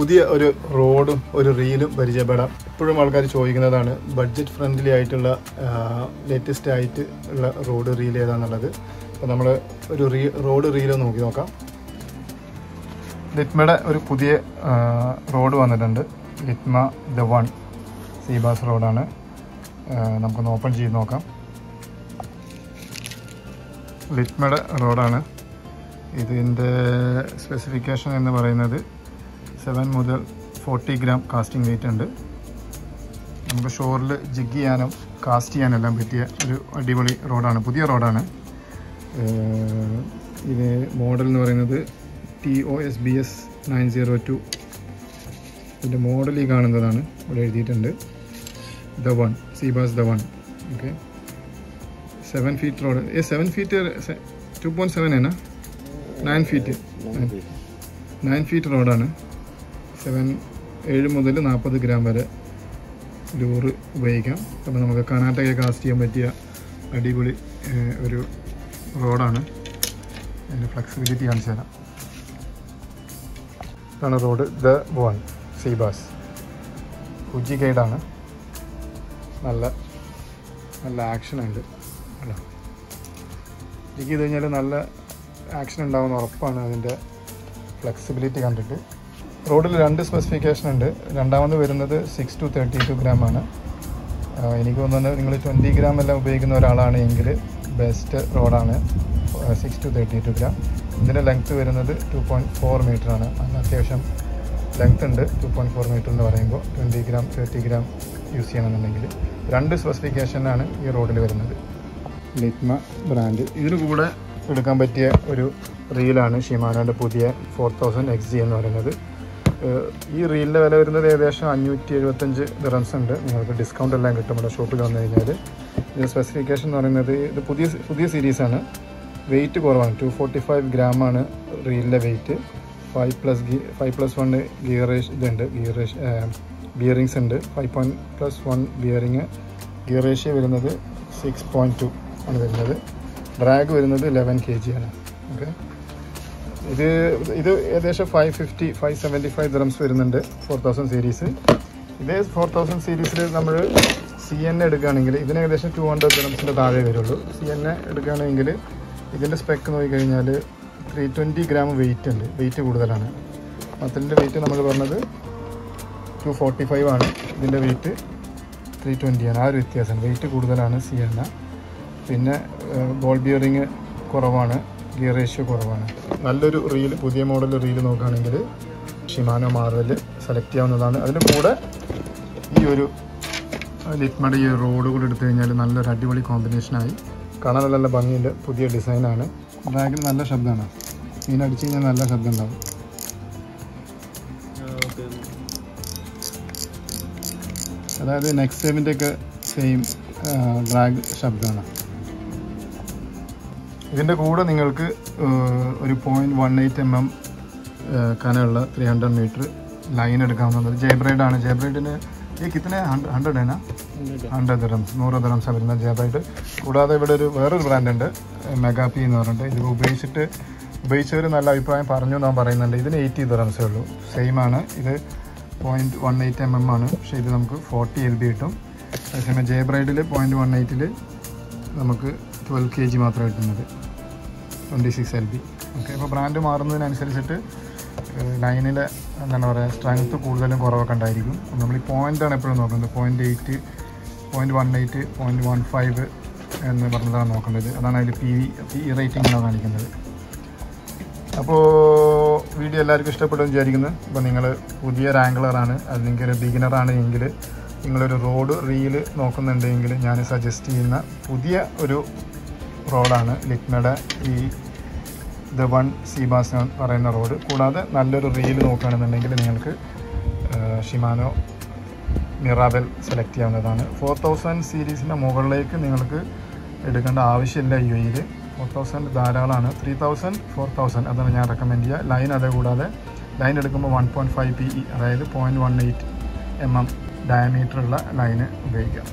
പുതിയ ഒരു റോഡും ഒരു റീലും പരിചയപ്പെടാം. ഇപ്പോഴും ആൾക്കാർ ചോദിക്കുന്നതാണ് ബഡ്ജറ്റ് ഫ്രണ്ട്ലി ആയിട്ടുള്ള ലേറ്റസ്റ്റ് ആയിട്ട് ഉള്ള റോഡ് റീൽ ഏതാണെന്നുള്ളത് അപ്പോൾ നമ്മൾ ഒരു റീ റോഡ് റീൽ നോക്കി നോക്കാം. ലിറ്റ്മയുടെ ഒരു പുതിയ റോഡ് വന്നിട്ടുണ്ട്. ലിറ്റ്മ ദ വൺ സീബാസ് റോഡാണ്. നമുക്കൊന്ന് ഓപ്പൺ ചെയ്ത് നോക്കാം. ലിറ്റ്മയുടെ റോഡാണ്. ഇതിന്റെ സ്പെസിഫിക്കേഷൻ എന്ന് പറയുന്നത് സെവൻ മുതൽ ഫോർട്ടി ഗ്രാം കാസ്റ്റിംഗ് വെയിറ്റ് ഉണ്ട്. നമുക്ക് ഷോറിൽ ജിഗ് ചെയ്യാനും കാസ്റ്റ് ചെയ്യാനെല്ലാം പറ്റിയ ഒരു അടിപൊളി റോഡാണ് പുതിയ റോഡാണ് ഇത് മോഡൽ എന്ന് പറയുന്നത് T O S B S nine zero two ഇതിന്റെ മോഡൽ ഈ കാണുന്നതാണ്. ഇവിടെ എഴുതിയിട്ടുണ്ട്. The one seabass the one okay seven feet rod a seven feet two point seven ആണ് നയൻ ഫീറ്റ് നയൻ ഫീറ്റ് റോഡാണ് സെവൻ ഏഴ് മുതൽ നാൽപ്പത് ഗ്രാം വരെ ലൂറ് ഉപയോഗിക്കാം. അപ്പോൾ നമുക്ക് കർണാടകയെ കാസ്റ്റ് ചെയ്യാൻ പറ്റിയ അടിപൊളി ഒരു റോഡാണ് അതിന്റെ ഫ്ലെക്സിബിലിറ്റി കാണിച്ചു തരാം. ഇതാണ് റോഡ് ദ വൺ സീബാസ് ഉജി ഗൈഡാണ് നല്ല നല്ല ആക്ഷൻ ഉണ്ട്. അല്ല ഇത് കഴിഞ്ഞാൽ നല്ല ആക്ഷൻ ഉണ്ടാകുന്ന ഉറപ്പാണ് അതിന്റെ ഫ്ലെക്സിബിലിറ്റി കണ്ടിട്ട്. റോഡിൽ രണ്ട് സ്പെസിഫിക്കേഷൻ ഉണ്ട്. രണ്ടാമത് വരുന്നത് six two thirty two gram ആണ് എനിക്ക് തോന്നുന്നത് നിങ്ങൾ ട്വന്റി ഗ്രാം എല്ലാം ഉപയോഗിക്കുന്ന ഒരാളാണ് എങ്കിൽ ബെസ്റ്റ് റോഡാണ് six two thirty two gram ഇതിന്റെ ലെങ്ത്ത് വരുന്നത് ടു പോയിന്റ് ഫോർ മീറ്റർ ആണ്. അതിന് അത്യാവശ്യം ലെങ്ത് ഉണ്ട്. ടു പോയിന്റ് ഫോർ മീറ്റർ എന്ന് പറയുമ്പോൾ twenty gram thirty gram use ചെയ്യണമെന്നുണ്ടെങ്കിൽ രണ്ട് സ്പെസിഫിക്കേഷനാണ് ഈ റോഡിൽ വരുന്നത്. ലിറ്റ്മ ബ്രാൻഡ്. ഇതിന് കൂടെ എടുക്കാൻ പറ്റിയ ഒരു റീലാണ് ഷിമാനോന്റെ പുതിയ ഫോർ തൗസൻഡ് എക്സ് ജി എന്ന് പറയുന്നത്. ഈ റീലിന്റെ വില വരുന്നത് ഏകദേശം അഞ്ഞൂറ്റി എഴുപത്തഞ്ച് ദിറംസ് ഉണ്ട്. നിങ്ങൾക്ക് ഡിസ്കൗണ്ട് എല്ലാം കിട്ടും. നമ്മുടെ ഷോപ്പിൽ വന്നു കഴിഞ്ഞാൽ ഇത് സ്പെസിഫിക്കേഷൻ എന്ന് പറയുന്നത് ഇത് പുതിയ പുതിയ സീരീസാണ് വെയിറ്റ് കുറവാണ്. ടു ഫോർട്ടി ഫൈവ് ഗ്രാമാണ് റീലിന്റെ വെയിറ്റ് ഫൈവ് പ്ലസ് ഗി ഫൈവ് പ്ലസ് വൺ ഗിയറേഷ് ഇതുണ്ട്. ഗിയറേഷ് ബിയറിങ്സ് ഉണ്ട്. Five point plus one bearing gear ratio വരുന്നത് സിക്സ് പോയിന്റ് ടു ആണ് വരുന്നത്. ഡ്രാഗ് വരുന്നത് ലെവൻ കെ ജി ആണ്. ഓക്കെ ഇത് ഇത് ഏകദേശം five fifty five seventy five dirhams വരുന്നുണ്ട് ഫോർ തൗസൻഡ് സീരീസ് ഇതേ ഫോർ തൗസൻഡ് സീരീസിൽ നമ്മൾ സി എൻ എടുക്കുകയാണെങ്കിൽ ഇതിന് ഏകദേശം ടു ഹൺഡ്രഡ് ഗ്രംസിന്റെ താഴെ വരുള്ളൂ. സി എൻ എടുക്കുകയാണെങ്കിൽ ഇതിന്റെ സ്പെക്ക് നോക്കിക്കഴിഞ്ഞാൽ ത്രീ ട്വന്റി ഗ്രാം വെയിറ്റ് ഉണ്ട്. വെയിറ്റ് കൂടുതലാണ്. മത്തലിന്റെ വെയിറ്റ് നമ്മൾ പറഞ്ഞത് ടു ഫോർട്ടി ഫൈവ് ആണ്. ഇതിന്റെ വെയിറ്റ് ത്രീ ട്വന്റി ആണ്. ആ ഒരു വ്യത്യാസമാണ്. വെയിറ്റ് കൂടുതലാണ് സി എണ്ണ പിന്നെ ബോൾ ബിയറിങ് കുറവാണ്. ഗിയർ റേഷ്യോ കുറവാണ്. നല്ലൊരു റീൽ പുതിയ മോഡൽ റീൽ നോക്കുകയാണെങ്കിൽ ഷിമാനോ മാർവൽ സെലക്ട് ചെയ്യാവുന്നതാണ്. അതിന്റെ കൂടെ ഈ ഒരു ലിറ്റ്മയുടെ ഈ റോഡ് കൂടെ എടുത്തു കഴിഞ്ഞാൽ നല്ലൊരു അടിപൊളി കോമ്പിനേഷനായി കാണാൻ നല്ല ഭംഗിയുണ്ട്. പുതിയ ഡിസൈനാണ് ബാഗിൽ നല്ല ശബ്ദമാണ്. മീൻ അടിച്ചു കഴിഞ്ഞാൽ നല്ല ശബ്ദം ഉണ്ടാവും അതായത് നെക്സ്റ്റ് ടൈമിന്റെയൊക്കെ സെയിം ഡ്രാഗ് ശബ്ദമാണ്. ഇതിന്റെ കൂടെ നിങ്ങൾക്ക് ഒരു point one eight M M കനമുള്ള ത്രീ ഹൺഡ്രഡ് മീറ്റർ ലൈൻ എടുക്കാവുന്നത് ജേബ്രൈഡ് ആണ്. ജയബ്രൈഡിന് ഈ കിത്തനെ ഹൺഡ്രഡ് ആണ്. ഹൺഡ്രഡ് ദിറംസ് നൂറ് ദിറംസ് വരുന്ന ജയബ്രൈഡ്. കൂടാതെ ഇവിടെ ഒരു വേറൊരു ബ്രാൻഡ് ഉണ്ട് മെഗാപി എന്ന് പറഞ്ഞിട്ട്. ഇത് ഉപയോഗിച്ചിട്ട് ഉപയോഗിച്ചവർ നല്ല അഭിപ്രായം പറഞ്ഞു എന്നാണ് പറയുന്നുണ്ട്. ഇതിന് എയ്റ്റി ദിറംസേ ഉള്ളൂ. സെയിം ആണ്. ഇത് point one eight M M ആണ്. പക്ഷേ ഇത് നമുക്ക് ഫോർട്ടി എൽ ബി കിട്ടും. അതേസമയം ജയബ്രൈഡിൽ പോയിന്റ് വൺ എയ്റ്റിൽ നമുക്ക് ട്വൽവ് കെ ജി മാത്രമേ കിട്ടുന്നത്. Twenty six L B okay അപ്പോൾ ബ്രാൻഡ് മാറുന്നതിനനുസരിച്ചിട്ട് ലൈനിലെ എന്താണ് പറയുക സ്ട്രെങ്ത്ത് കൂടുതലും കുറവൊക്കെ ഉണ്ടായിരിക്കും. നമ്മൾ ഈ പോയിന്റാണ് എപ്പോഴും നോക്കുന്നത്. Point eight point one eight point one five എന്ന് പറഞ്ഞതാണ് നോക്കേണ്ടത് അതാണ് അതിൽ പി വി പി റേറ്റിംഗാണ് കാണിക്കുന്നത്. അപ്പോൾ വീഡിയോ എല്ലാവർക്കും ഇഷ്ടപ്പെടുമെന്ന് വിചാരിക്കുന്നു. അപ്പോൾ നിങ്ങൾ പുതിയ ആംഗിളറാണ് അല്ലെങ്കിൽ ഒരു ബിഗിനറാണ് എങ്കിൽ നിങ്ങളൊരു റോഡ് റീൽ നോക്കുന്നുണ്ടെങ്കിൽ ഞാൻ സജസ്റ്റ് ചെയ്യുന്ന പുതിയ ഒരു റോഡാണ് ലിറ്റ്മയുടെ ഈ ദ വൺ സീബാസ് എന്ന് പറയുന്ന റോഡ്. കൂടാതെ നല്ലൊരു റീൽ നോക്കുകയാണെന്നുണ്ടെങ്കിൽ നിങ്ങൾക്ക് ഷിമാനോ മിറാബൽ സെലക്ട് ചെയ്യാവുന്നതാണ്. ഫോർ തൗസൻഡ് സീരീസിന്റെ മുകളിലേക്ക് നിങ്ങൾക്ക് എടുക്കേണ്ട ആവശ്യമില്ല യു എയിൽ ഫോർ തൗസൻഡ് ധാരാളമാണ്. ത്രീ തൗസൻഡ് ഫോർ തൗസൻഡ് അതാണ് ഞാൻ റെക്കമെൻഡ് ചെയ്യുക. ലൈൻ അതേ കൂടാതെ ലൈൻ എടുക്കുമ്പോൾ one point five P E അതായത് point one eight M M ഡയമീറ്ററുള്ള line ഉപയോഗിക്കാം